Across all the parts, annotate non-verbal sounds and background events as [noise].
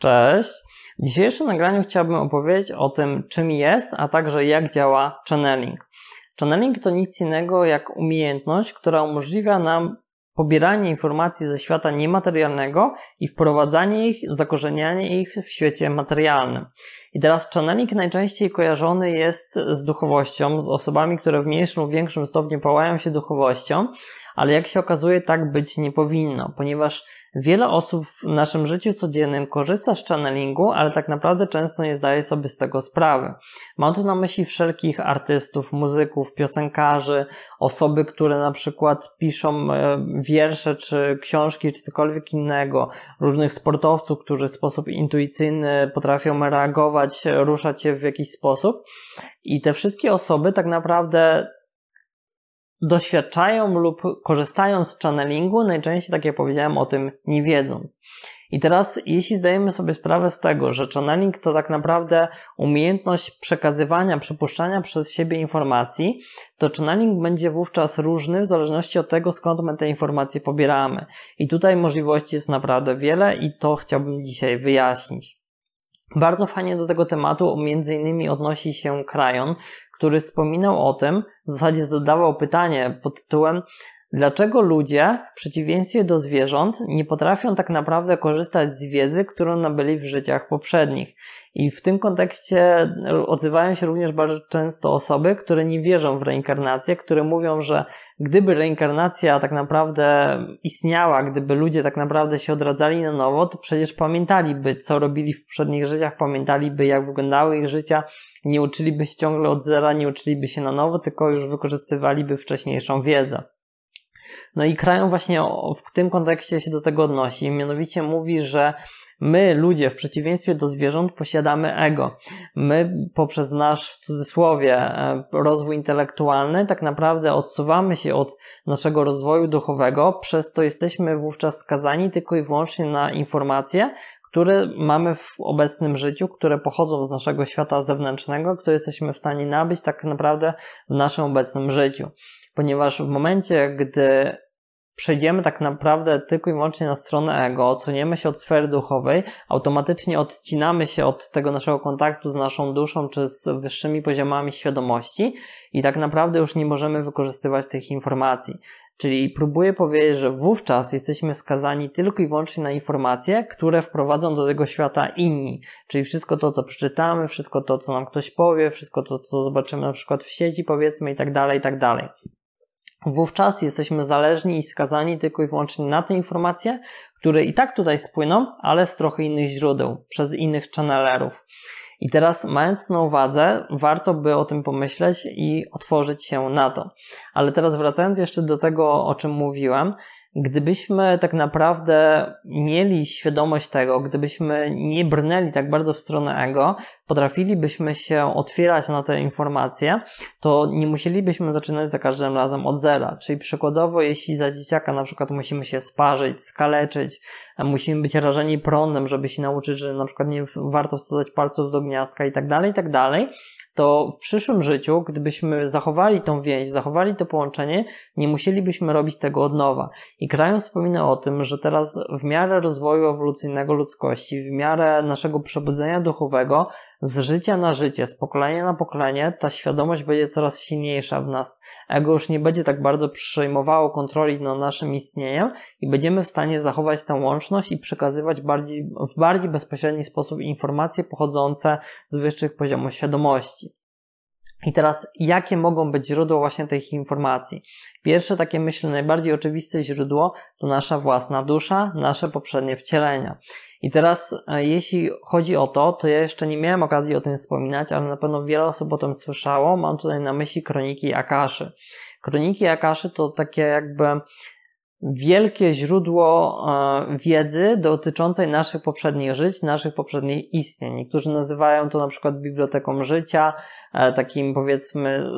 Cześć! W dzisiejszym nagraniu chciałbym opowiedzieć o tym, czym jest, a także jak działa channeling. Channeling to nic innego jak umiejętność, która umożliwia nam pobieranie informacji ze świata niematerialnego i wprowadzanie ich, zakorzenianie ich w świecie materialnym. I teraz channeling najczęściej kojarzony jest z duchowością, z osobami, które w mniejszym lub większym stopniu pałają się duchowością, ale jak się okazuje, tak być nie powinno, ponieważ Wiele osób w naszym życiu codziennym korzysta z channelingu, ale tak naprawdę często nie zdaje sobie z tego sprawy. Mam tu na myśli wszelkich artystów, muzyków, piosenkarzy, osoby, które na przykład piszą e, wiersze, czy książki, czy cokolwiek innego, różnych sportowców, którzy w sposób intuicyjny potrafią reagować, ruszać się w jakiś sposób. I te wszystkie osoby tak naprawdę doświadczają lub korzystają z channelingu, najczęściej, tak jak powiedziałem, o tym nie wiedząc. I teraz, jeśli zdajemy sobie sprawę z tego, że channeling to tak naprawdę umiejętność przekazywania, przypuszczania przez siebie informacji, to channeling będzie wówczas różny w zależności od tego, skąd my te informacje pobieramy. I tutaj możliwości jest naprawdę wiele i to chciałbym dzisiaj wyjaśnić. Bardzo fajnie do tego tematu między innymi odnosi się Krajon, który wspominał o tym, w zasadzie zadawał pytanie pod tytułem Dlaczego ludzie, w przeciwieństwie do zwierząt, nie potrafią tak naprawdę korzystać z wiedzy, którą nabyli w życiach poprzednich? I w tym kontekście odzywają się również bardzo często osoby, które nie wierzą w reinkarnację, które mówią, że gdyby reinkarnacja tak naprawdę istniała, gdyby ludzie tak naprawdę się odradzali na nowo, to przecież pamiętaliby, co robili w poprzednich życiach, pamiętaliby, jak wyglądały ich życia, nie uczyliby się ciągle od zera, nie uczyliby się na nowo, tylko już wykorzystywaliby wcześniejszą wiedzę. No i Krają właśnie w tym kontekście się do tego odnosi. Mianowicie mówi, że my, ludzie, w przeciwieństwie do zwierząt, posiadamy ego. My, poprzez nasz, w cudzysłowie, e, rozwój intelektualny, tak naprawdę odsuwamy się od naszego rozwoju duchowego, przez to jesteśmy wówczas skazani tylko i wyłącznie na informacje, które mamy w obecnym życiu, które pochodzą z naszego świata zewnętrznego, które jesteśmy w stanie nabyć tak naprawdę w naszym obecnym życiu. Ponieważ w momencie, gdy przejdziemy tak naprawdę tylko i wyłącznie na stronę ego, oceniemy się od sfery duchowej, automatycznie odcinamy się od tego naszego kontaktu z naszą duszą czy z wyższymi poziomami świadomości i tak naprawdę już nie możemy wykorzystywać tych informacji. Czyli próbuję powiedzieć, że wówczas jesteśmy skazani tylko i wyłącznie na informacje, które wprowadzą do tego świata inni. Czyli wszystko to, co przeczytamy, wszystko to, co nam ktoś powie, wszystko to, co zobaczymy na przykład w sieci, powiedzmy i tak dalej, i tak dalej. Wówczas jesteśmy zależni i skazani tylko i wyłącznie na te informacje, które i tak tutaj spłyną, ale z trochę innych źródeł, przez innych channelerów. I teraz, mając na uwadze, warto by o tym pomyśleć i otworzyć się na to. Ale teraz wracając jeszcze do tego, o czym mówiłem, Gdybyśmy tak naprawdę mieli świadomość tego, gdybyśmy nie brnęli tak bardzo w stronę ego, potrafilibyśmy się otwierać na te informacje, to nie musielibyśmy zaczynać za każdym razem od zera. Czyli przykładowo, jeśli za dzieciaka na przykład musimy się sparzyć, skaleczyć, musimy być rażeni prądem, żeby się nauczyć, że na przykład nie warto wsadzać palców do gniazdka i tak dalej, i tak dalej, to w przyszłym życiu, gdybyśmy zachowali tą więź, zachowali to połączenie, nie musielibyśmy robić tego od nowa. I Krają wspomina o tym, że teraz w miarę rozwoju ewolucyjnego ludzkości, w miarę naszego przebudzenia duchowego, z życia na życie, z pokolenia na pokolenie, ta świadomość będzie coraz silniejsza w nas. Ego już nie będzie tak bardzo przejmowało kontroli nad naszym istnieniem i będziemy w stanie zachować tę łączność i przekazywać bardziej, w bardziej bezpośredni sposób informacje pochodzące z wyższych poziomów świadomości. I teraz, jakie mogą być źródła właśnie tych informacji? Pierwsze takie, myślę, najbardziej oczywiste źródło to nasza własna dusza, nasze poprzednie wcielenia. I teraz, e, jeśli chodzi o to, to ja jeszcze nie miałem okazji o tym wspominać, ale na pewno wiele osób o tym słyszało. Mam tutaj na myśli kroniki Akaszy. Kroniki Akaszy to takie jakby wielkie źródło e, wiedzy dotyczącej naszych poprzednich żyć, naszych poprzednich istnień. Niektórzy nazywają to na przykład biblioteką życia, e, takim powiedzmy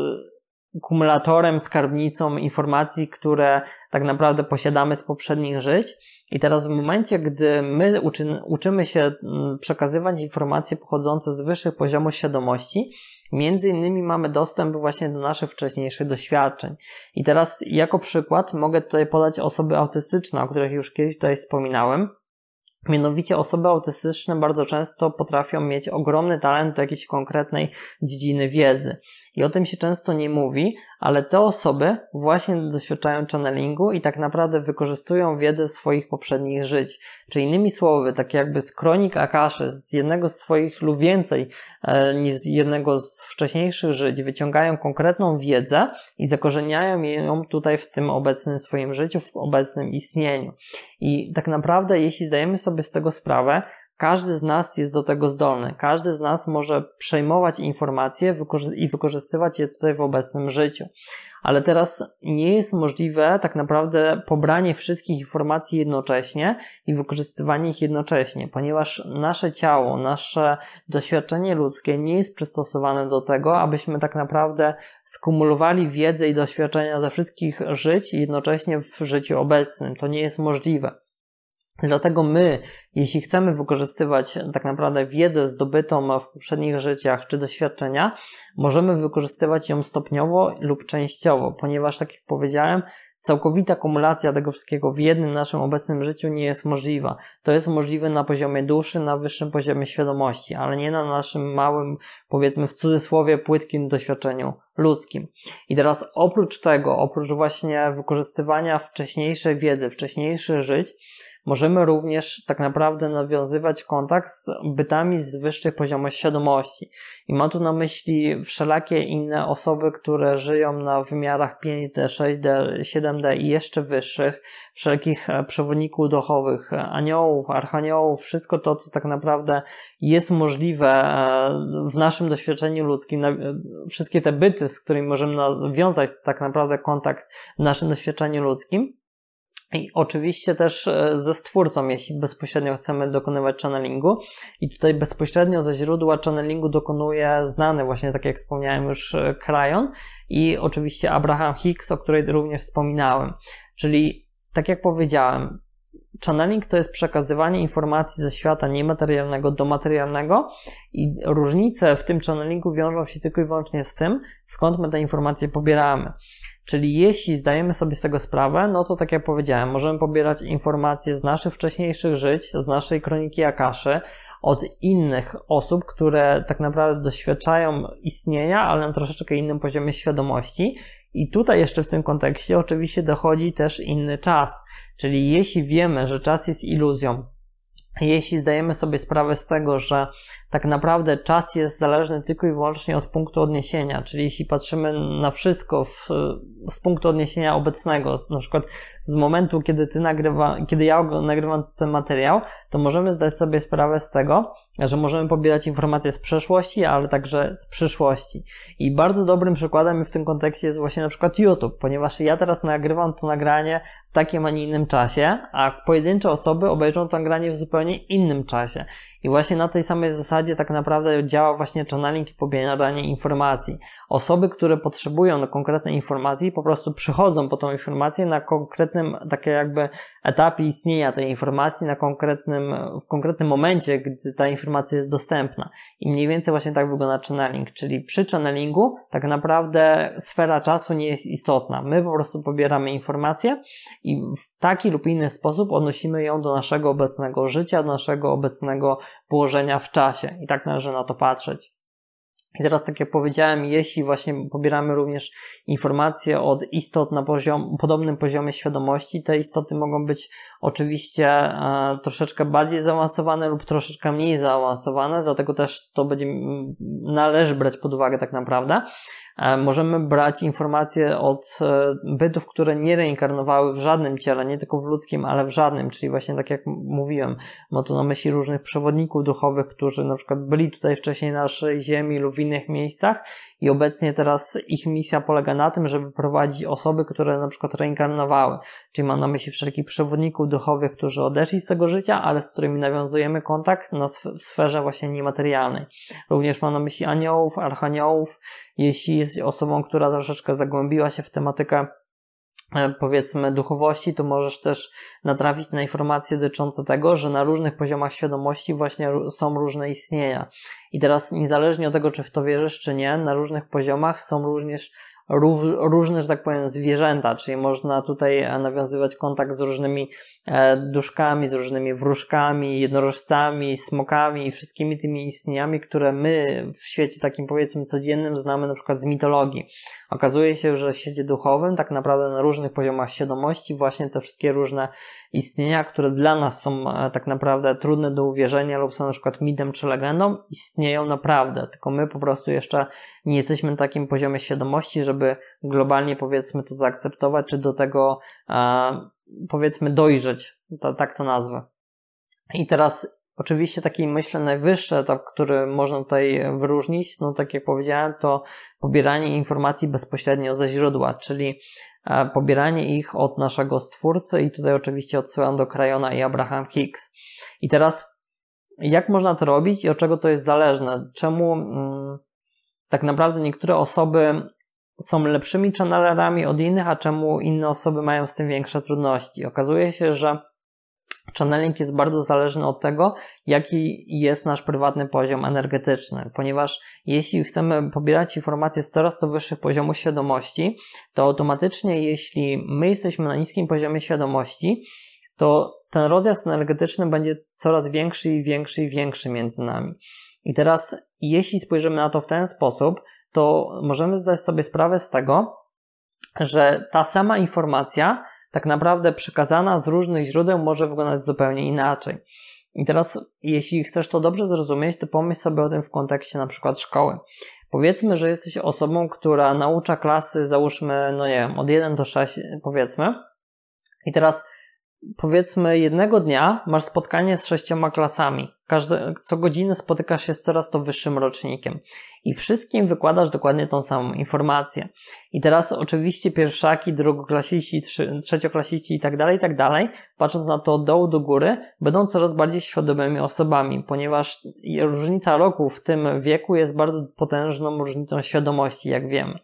kumulatorem, skarbnicą informacji, które tak naprawdę posiadamy z poprzednich żyć. I teraz w momencie, gdy my uczy, uczymy się mm, przekazywać informacje pochodzące z wyższych poziomów świadomości, między innymi mamy dostęp właśnie do naszych wcześniejszych doświadczeń. I teraz jako przykład mogę tutaj podać osoby autystyczne, o których już kiedyś tutaj wspominałem, Mianowicie osoby autystyczne bardzo często potrafią mieć ogromny talent do jakiejś konkretnej dziedziny wiedzy. I o tym się często nie mówi, ale te osoby właśnie doświadczają channelingu i tak naprawdę wykorzystują wiedzę swoich poprzednich żyć. Czy innymi słowy, tak jakby z kronik Akaszy, z jednego z swoich lub więcej e, niż jednego z wcześniejszych żyć, wyciągają konkretną wiedzę i zakorzeniają ją tutaj w tym obecnym swoim życiu, w obecnym istnieniu. I tak naprawdę, jeśli zdajemy sobie z tego sprawę, każdy z nas jest do tego zdolny. Każdy z nas może przejmować informacje i wykorzystywać je tutaj w obecnym życiu. Ale teraz nie jest możliwe tak naprawdę pobranie wszystkich informacji jednocześnie i wykorzystywanie ich jednocześnie, ponieważ nasze ciało, nasze doświadczenie ludzkie nie jest przystosowane do tego, abyśmy tak naprawdę skumulowali wiedzę i doświadczenia ze wszystkich żyć jednocześnie w życiu obecnym. To nie jest możliwe. Dlatego my, jeśli chcemy wykorzystywać tak naprawdę wiedzę zdobytą w poprzednich życiach czy doświadczenia, możemy wykorzystywać ją stopniowo lub częściowo, ponieważ, tak jak powiedziałem, całkowita kumulacja tego wszystkiego w jednym naszym obecnym życiu nie jest możliwa. To jest możliwe na poziomie duszy, na wyższym poziomie świadomości, ale nie na naszym małym, powiedzmy w cudzysłowie, płytkim doświadczeniu ludzkim. I teraz oprócz tego, oprócz właśnie wykorzystywania wcześniejszej wiedzy, wcześniejszych żyć, Możemy również tak naprawdę nawiązywać kontakt z bytami z wyższych poziomów świadomości. I mam tu na myśli wszelakie inne osoby, które żyją na wymiarach 5D, 6D, 7D i jeszcze wyższych, wszelkich e, przewodników duchowych, aniołów, archaniołów, wszystko to, co tak naprawdę jest możliwe e, w naszym doświadczeniu ludzkim, wszystkie te byty, z którymi możemy nawiązać tak naprawdę kontakt w naszym doświadczeniu ludzkim, i oczywiście też e, ze stwórcą, jeśli bezpośrednio chcemy dokonywać channelingu. I tutaj bezpośrednio ze źródła channelingu dokonuje znany właśnie, tak jak wspomniałem już, Krajon e, i oczywiście Abraham Hicks, o której również wspominałem. Czyli, tak jak powiedziałem, channeling to jest przekazywanie informacji ze świata niematerialnego do materialnego i różnice w tym channelingu wiążą się tylko i wyłącznie z tym, skąd my te informacje pobieramy. Czyli jeśli zdajemy sobie z tego sprawę, no to tak jak powiedziałem, możemy pobierać informacje z naszych wcześniejszych żyć, z naszej kroniki Akaszy, od innych osób, które tak naprawdę doświadczają istnienia, ale na troszeczkę innym poziomie świadomości. I tutaj jeszcze w tym kontekście oczywiście dochodzi też inny czas. Czyli jeśli wiemy, że czas jest iluzją, jeśli zdajemy sobie sprawę z tego, że tak naprawdę czas jest zależny tylko i wyłącznie od punktu odniesienia, czyli jeśli patrzymy na wszystko w, z punktu odniesienia obecnego, na przykład z momentu, kiedy ty nagrywa, kiedy ja nagrywam ten materiał, to możemy zdać sobie sprawę z tego, że możemy pobierać informacje z przeszłości, ale także z przyszłości. I bardzo dobrym przykładem w tym kontekście jest właśnie na przykład YouTube, ponieważ ja teraz nagrywam to nagranie w takim, a nie innym czasie, a pojedyncze osoby obejrzą to nagranie w zupełnie innym czasie. I właśnie na tej samej zasadzie tak naprawdę działa właśnie channeling i pobieranie informacji. Osoby, które potrzebują konkretnej informacji, po prostu przychodzą po tą informację na konkretnym, takie jakby etapie istnienia tej informacji, na konkretnym, w konkretnym momencie, gdy ta informacja jest dostępna. I mniej więcej właśnie tak wygląda channeling, czyli przy channelingu tak naprawdę sfera czasu nie jest istotna. My po prostu pobieramy informację i w taki lub inny sposób odnosimy ją do naszego obecnego życia, do naszego obecnego położenia w czasie i tak należy na to patrzeć. I teraz, tak jak powiedziałem, jeśli właśnie pobieramy również informacje od istot na poziom, podobnym poziomie świadomości, te istoty mogą być oczywiście e, troszeczkę bardziej zaawansowane lub troszeczkę mniej zaawansowane, dlatego też to będzie, należy brać pod uwagę tak naprawdę. E, możemy brać informacje od e, bytów, które nie reinkarnowały w żadnym ciele, nie tylko w ludzkim, ale w żadnym, czyli właśnie tak jak mówiłem, mam tu na myśli różnych przewodników duchowych, którzy na przykład byli tutaj wcześniej na naszej ziemi lub w innych miejscach i obecnie teraz ich misja polega na tym, żeby prowadzić osoby, które na przykład reinkarnowały. Czyli mam na myśli wszelkich przewodników duchowych, którzy odeszli z tego życia, ale z którymi nawiązujemy kontakt na w sferze właśnie niematerialnej. Również mam na myśli aniołów, archaniołów. Jeśli jest osobą, która troszeczkę zagłębiła się w tematykę powiedzmy duchowości, to możesz też natrafić na informacje dotyczące tego, że na różnych poziomach świadomości właśnie są różne istnienia. I teraz niezależnie od tego, czy w to wierzysz, czy nie, na różnych poziomach są również różne, że tak powiem, zwierzęta, czyli można tutaj e, nawiązywać kontakt z różnymi e, duszkami, z różnymi wróżkami, jednorożcami, smokami i wszystkimi tymi istnieniami, które my w świecie takim powiedzmy codziennym znamy na przykład z mitologii. Okazuje się, że w świecie duchowym tak naprawdę na różnych poziomach świadomości właśnie te wszystkie różne istnienia, które dla nas są e, tak naprawdę trudne do uwierzenia lub są na przykład mitem czy legendą, istnieją naprawdę, tylko my po prostu jeszcze nie jesteśmy na takim poziomie świadomości, żeby globalnie powiedzmy to zaakceptować, czy do tego e, powiedzmy dojrzeć, to, tak to nazwę. I teraz Oczywiście taki myślę najwyższy etap, który można tutaj wyróżnić, no tak jak powiedziałem, to pobieranie informacji bezpośrednio ze źródła, czyli e, pobieranie ich od naszego stwórcy i tutaj oczywiście odsyłam do Krajona i Abraham Hicks. I teraz jak można to robić i od czego to jest zależne? Czemu mm, tak naprawdę niektóre osoby są lepszymi channelerami od innych, a czemu inne osoby mają z tym większe trudności? Okazuje się, że Channeling jest bardzo zależny od tego, jaki jest nasz prywatny poziom energetyczny, ponieważ jeśli chcemy pobierać informacje z coraz to wyższych poziomów świadomości, to automatycznie, jeśli my jesteśmy na niskim poziomie świadomości, to ten rozjazd energetyczny będzie coraz większy i większy i większy między nami. I teraz, jeśli spojrzymy na to w ten sposób, to możemy zdać sobie sprawę z tego, że ta sama informacja tak naprawdę przekazana z różnych źródeł może wyglądać zupełnie inaczej. I teraz, jeśli chcesz to dobrze zrozumieć, to pomyśl sobie o tym w kontekście na przykład szkoły. Powiedzmy, że jesteś osobą, która naucza klasy, załóżmy, no nie wiem, od 1 do 6, powiedzmy. I teraz powiedzmy jednego dnia masz spotkanie z sześcioma klasami. Każde, co godzinę spotykasz się z coraz to wyższym rocznikiem i wszystkim wykładasz dokładnie tą samą informację. I teraz oczywiście pierwszaki, drugoklasiści, trzecioklasiści i tak dalej, i tak dalej, patrząc na to od dołu do góry, będą coraz bardziej świadomymi osobami, ponieważ różnica roku w tym wieku jest bardzo potężną różnicą świadomości, jak wiemy.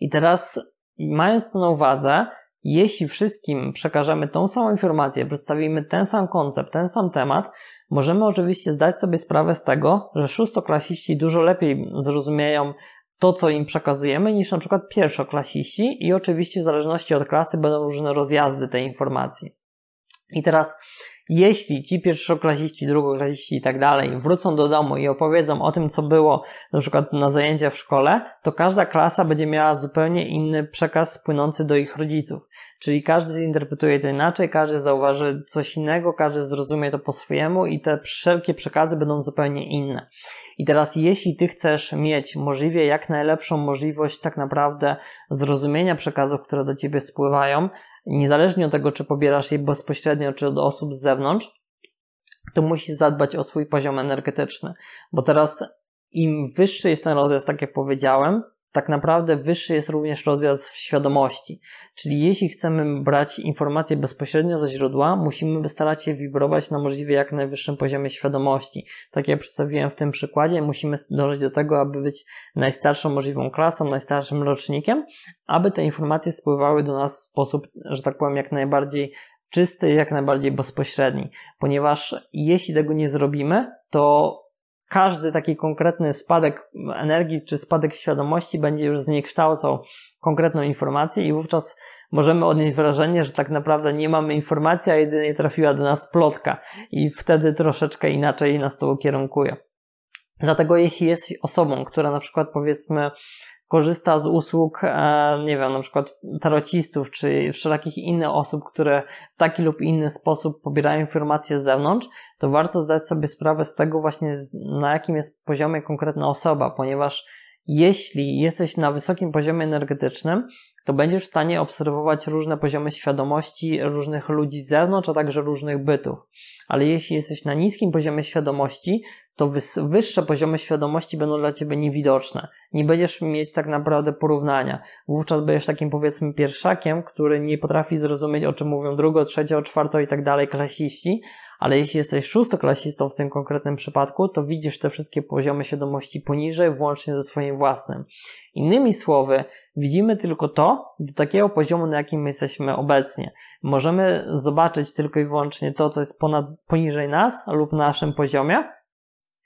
I teraz mając to na uwadze, jeśli wszystkim przekażemy tą samą informację, przedstawimy ten sam koncept, ten sam temat, możemy oczywiście zdać sobie sprawę z tego, że szóstoklasiści dużo lepiej zrozumieją to, co im przekazujemy, niż na przykład pierwszoklasiści i oczywiście w zależności od klasy będą różne rozjazdy tej informacji. I teraz jeśli ci pierwszoklasiści, drugoklasiści i tak dalej wrócą do domu i opowiedzą o tym, co było na przykład na zajęcia w szkole, to każda klasa będzie miała zupełnie inny przekaz płynący do ich rodziców. Czyli każdy zinterpretuje to inaczej, każdy zauważy coś innego, każdy zrozumie to po swojemu i te wszelkie przekazy będą zupełnie inne. I teraz, jeśli ty chcesz mieć możliwie jak najlepszą możliwość tak naprawdę zrozumienia przekazów, które do ciebie spływają, niezależnie od tego, czy pobierasz je bezpośrednio, czy od osób z zewnątrz, to musisz zadbać o swój poziom energetyczny. Bo teraz im wyższy jest ten rozjazd, tak jak powiedziałem, tak naprawdę wyższy jest również rozjazd w świadomości. Czyli jeśli chcemy brać informacje bezpośrednio ze źródła, musimy starać się wibrować na możliwie jak najwyższym poziomie świadomości. Tak jak przedstawiłem w tym przykładzie, musimy dążyć do tego, aby być najstarszą możliwą klasą, najstarszym rocznikiem, aby te informacje spływały do nas w sposób, że tak powiem, jak najbardziej czysty, jak najbardziej bezpośredni. Ponieważ jeśli tego nie zrobimy, to każdy taki konkretny spadek energii czy spadek świadomości będzie już zniekształcał konkretną informację i wówczas możemy odnieść wrażenie, że tak naprawdę nie mamy informacji, a jedynie trafiła do nas plotka i wtedy troszeczkę inaczej nas to ukierunkuje. Dlatego jeśli jesteś osobą, która na przykład powiedzmy korzysta z usług, e, nie wiem, na przykład tarocistów, czy wszelakich innych osób, które w taki lub inny sposób pobierają informacje z zewnątrz, to warto zdać sobie sprawę z tego właśnie, na jakim jest poziomie konkretna osoba, ponieważ jeśli jesteś na wysokim poziomie energetycznym, to będziesz w stanie obserwować różne poziomy świadomości różnych ludzi z zewnątrz, a także różnych bytów. Ale jeśli jesteś na niskim poziomie świadomości, to wyższe poziomy świadomości będą dla ciebie niewidoczne. Nie będziesz mieć tak naprawdę porównania. Wówczas będziesz takim powiedzmy pierwszakiem, który nie potrafi zrozumieć o czym mówią drugo, trzecie, czwarto i tak dalej klasiści, ale jeśli jesteś szóstoklasistą w tym konkretnym przypadku, to widzisz te wszystkie poziomy świadomości poniżej, włącznie ze swoim własnym. Innymi słowy, widzimy tylko to do takiego poziomu, na jakim my jesteśmy obecnie. Możemy zobaczyć tylko i wyłącznie to, co jest ponad, poniżej nas lub na naszym poziomie,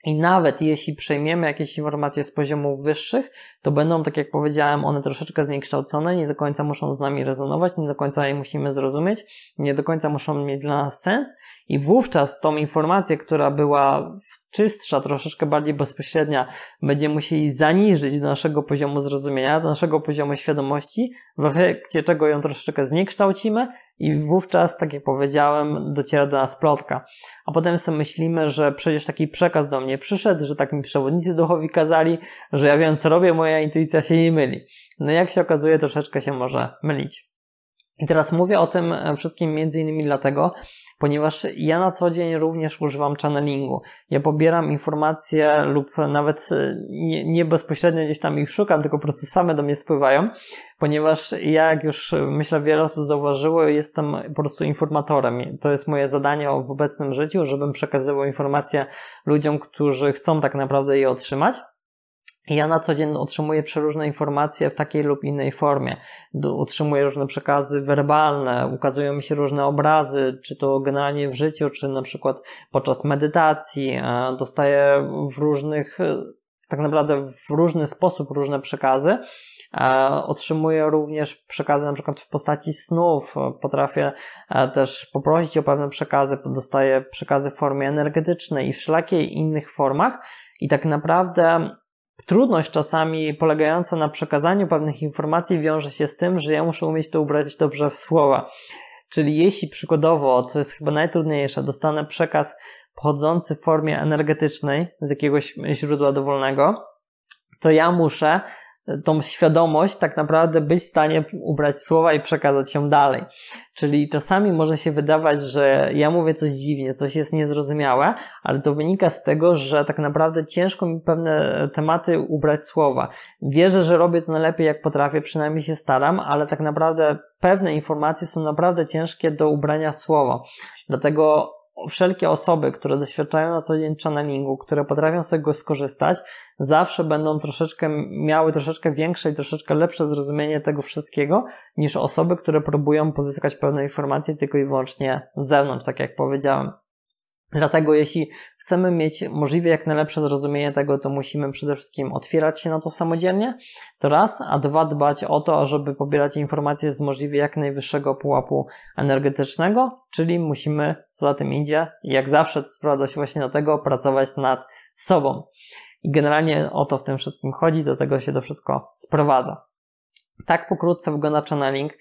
I nawet jeśli przejmiemy jakieś informacje z poziomów wyższych, to będą, tak jak powiedziałem, one troszeczkę zniekształcone, nie do końca muszą z nami rezonować, nie do końca je musimy zrozumieć, nie do końca muszą mieć dla nas sens. I wówczas tą informację, która była czystsza, troszeczkę bardziej bezpośrednia, będziemy musieli zaniżyć do naszego poziomu zrozumienia, do naszego poziomu świadomości, w efekcie czego ją troszeczkę zniekształcimy i wówczas, tak jak powiedziałem, dociera do nas plotka. A potem sobie myślimy, że przecież taki przekaz do mnie przyszedł, że tak mi przewodnicy duchowi kazali, że ja wiem co robię, moja intuicja się nie myli. No jak się okazuje, troszeczkę się może mylić. I teraz mówię o tym wszystkim między innymi dlatego, ponieważ ja na co dzień również używam channelingu. Ja pobieram informacje lub nawet nie, nie, bezpośrednio gdzieś tam ich szukam, tylko po prostu same do mnie spływają, ponieważ ja, jak już myślę wiele osób zauważyło, jestem po prostu informatorem. To jest moje zadanie w obecnym życiu, żebym przekazywał informacje ludziom, którzy chcą tak naprawdę je otrzymać. Ja na co dzień otrzymuję przeróżne informacje w takiej lub innej formie. Otrzymuję różne przekazy werbalne, ukazują mi się różne obrazy, czy to generalnie w życiu, czy na przykład podczas medytacji. E, dostaję w różnych, tak naprawdę w różny sposób różne przekazy. E, otrzymuję również przekazy na przykład w postaci snów. Potrafię e, też poprosić o pewne przekazy, dostaję przekazy w formie energetycznej i wszelakiej innych formach. I tak naprawdę Trudność czasami polegająca na przekazaniu pewnych informacji wiąże się z tym, że ja muszę umieć to ubrać dobrze w słowa. Czyli jeśli przykładowo, co jest chyba najtrudniejsze, dostanę przekaz pochodzący w formie energetycznej z jakiegoś źródła dowolnego, to ja muszę tą świadomość tak naprawdę być w stanie ubrać słowa i przekazać ją dalej. Czyli czasami może się wydawać, że ja mówię coś dziwnie, coś jest niezrozumiałe, ale to wynika z tego, że tak naprawdę ciężko mi pewne tematy ubrać słowa. Wierzę, że robię to najlepiej jak potrafię, przynajmniej się staram, ale tak naprawdę pewne informacje są naprawdę ciężkie do ubrania słowa. Dlatego wszelkie osoby, które doświadczają na co dzień channelingu, które potrafią z tego skorzystać, zawsze będą troszeczkę miały troszeczkę większe i troszeczkę lepsze zrozumienie tego wszystkiego niż osoby, które próbują pozyskać pewne informacje tylko i wyłącznie z zewnątrz, tak jak powiedziałem. Dlatego jeśli chcemy mieć możliwie jak najlepsze zrozumienie tego, to musimy przede wszystkim otwierać się na to samodzielnie, to raz, a dwa dbać o to, żeby pobierać informacje z możliwie jak najwyższego pułapu energetycznego, czyli musimy, co za tym idzie, jak zawsze to sprowadza się właśnie do tego, pracować nad sobą. I generalnie o to w tym wszystkim chodzi, do tego się to wszystko sprowadza. Tak pokrótce wygląda channeling.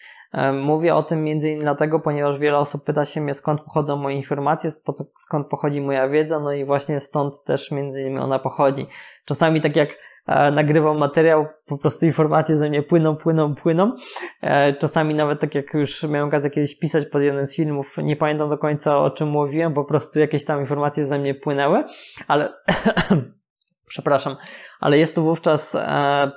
Mówię o tym między innymi dlatego, ponieważ wiele osób pyta się mnie, skąd pochodzą moje informacje, skąd pochodzi moja wiedza, no i właśnie stąd też między innymi ona pochodzi. Czasami tak jak e, nagrywam materiał, po prostu informacje ze mnie płyną, płyną, płyną. E, czasami nawet tak jak już miałem okazję kiedyś pisać pod jeden z filmów, nie pamiętam do końca o czym mówiłem, po prostu jakieś tam informacje ze mnie płynęły, ale [clears throat] przepraszam, ale jest to wówczas e,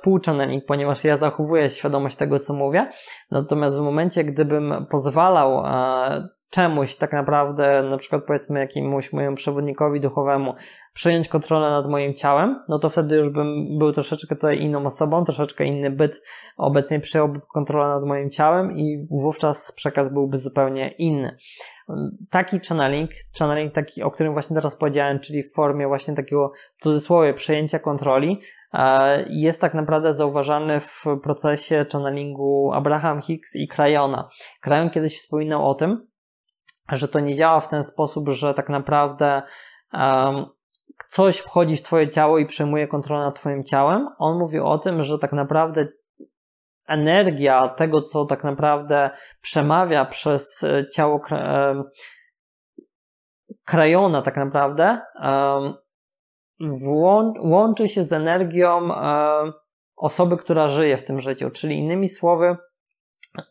ponieważ ja zachowuję świadomość tego, co mówię. Natomiast w momencie, gdybym pozwalał e, czemuś tak naprawdę, na przykład powiedzmy jakiemuś mojemu przewodnikowi duchowemu przejąć kontrolę nad moim ciałem, no to wtedy już bym był troszeczkę tutaj inną osobą, troszeczkę inny byt obecnie przejąłby kontrolę nad moim ciałem i wówczas przekaz byłby zupełnie inny. Taki channeling, channeling taki, o którym właśnie teraz powiedziałem, czyli w formie właśnie takiego w cudzysłowie przejęcia kontroli, e, jest tak naprawdę zauważany w procesie channelingu Abraham Hicks i Krajona. Krajon kiedyś wspominał o tym, że to nie działa w ten sposób, że tak naprawdę um, coś wchodzi w Twoje ciało i przejmuje kontrolę nad Twoim ciałem. On mówił o tym, że tak naprawdę energia tego, co tak naprawdę przemawia przez e, ciało krajona, tak naprawdę, łączy się z energią osoby, która żyje w tym życiu. Czyli innymi słowy,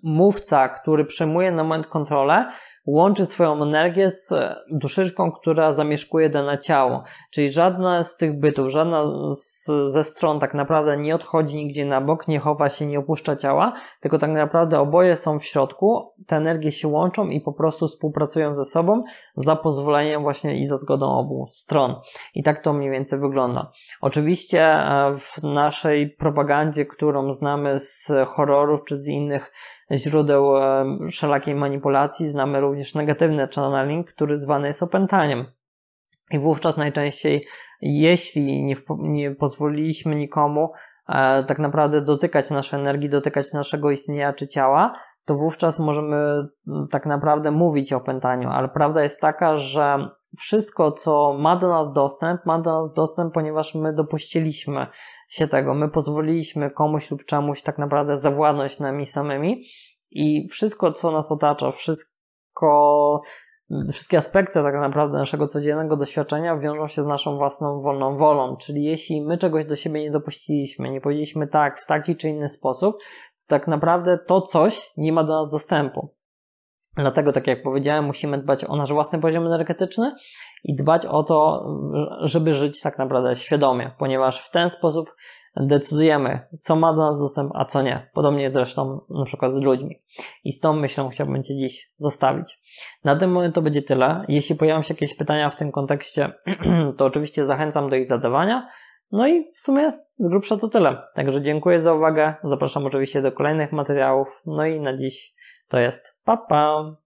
mówca, który przejmuje na moment kontrolę, łączy swoją energię z duszyczką, która zamieszkuje dane ciało. Czyli żadna z tych bytów, żadna z, ze stron tak naprawdę nie odchodzi nigdzie na bok, nie chowa się, nie opuszcza ciała, tylko tak naprawdę oboje są w środku, te energie się łączą i po prostu współpracują ze sobą za pozwoleniem właśnie i za zgodą obu stron. I tak to mniej więcej wygląda. Oczywiście e, w naszej propagandzie, którą znamy z horrorów czy z innych źródeł wszelakiej manipulacji. Znamy również negatywny channeling, który zwany jest opętaniem. I wówczas najczęściej jeśli nie, nie pozwoliliśmy nikomu e, tak naprawdę dotykać naszej energii, dotykać naszego istnienia czy ciała, to wówczas możemy tak naprawdę mówić o opętaniu, ale prawda jest taka, że wszystko, co ma do nas dostęp, ma do nas dostęp, ponieważ my dopuściliśmy się tego, my pozwoliliśmy komuś lub czemuś tak naprawdę zawładnąć nami samymi i wszystko, co nas otacza, wszystko, wszystkie aspekty tak naprawdę naszego codziennego doświadczenia wiążą się z naszą własną wolną wolą, czyli jeśli my czegoś do siebie nie dopuściliśmy, nie powiedzieliśmy tak w taki czy inny sposób, tak naprawdę to coś nie ma do nas dostępu. Dlatego, tak jak powiedziałem, musimy dbać o nasz własny poziom energetyczny i dbać o to, żeby żyć tak naprawdę świadomie, ponieważ w ten sposób decydujemy, co ma do nas dostęp, a co nie. Podobnie zresztą na przykład z ludźmi. I z tą myślą chciałbym Cię dziś zostawić. Na tym moment to będzie tyle. Jeśli pojawią się jakieś pytania w tym kontekście, [clears throat] to oczywiście zachęcam do ich zadawania. No i w sumie z grubsza to tyle. Także dziękuję za uwagę. Zapraszam oczywiście do kolejnych materiałów. No i na dziś to jest pa pa!